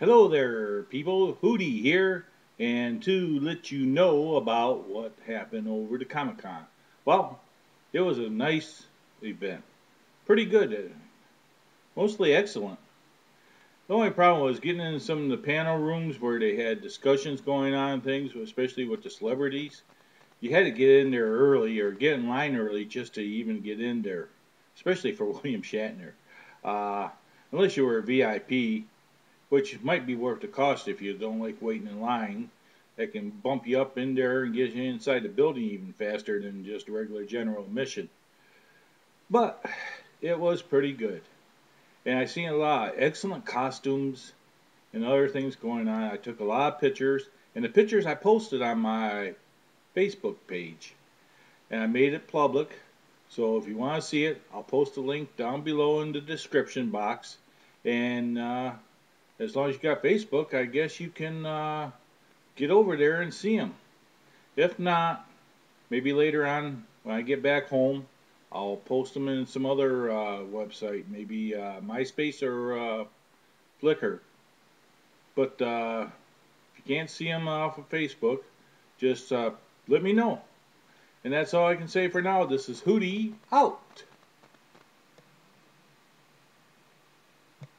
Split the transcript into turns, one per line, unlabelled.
Hello there, people. Hootie here, and to let you know about what happened over to Comic Con. Well, it was a nice event. Pretty good. uh, Mostly excellent. The only problem was getting in some of the panel rooms where they had discussions going on things, especially with the celebrities. You had to get in there early or get in line early just to even get in there, especially for William Shatner. Uh, unless you were a VIP, which might be worth the cost if you don't like waiting in line. That can bump you up in there and get you inside the building even faster than just a regular general admission. But it was pretty good. And I seen a lot of excellent costumes and other things going on. I took a lot of pictures, and the pictures I posted on my Facebook page. And I made it public. So if you want to see it, I'll post a link down below in the description box. And uh, as long as you got Facebook, I guess you can uh, get over there and see them. If not, maybe later on when I get back home, I'll post them in some other uh, website, maybe uh, MySpace or uh, Flickr. But uh, if you can't see them off of Facebook, just uh, let me know. And that's all I can say for now. This is Hootie out.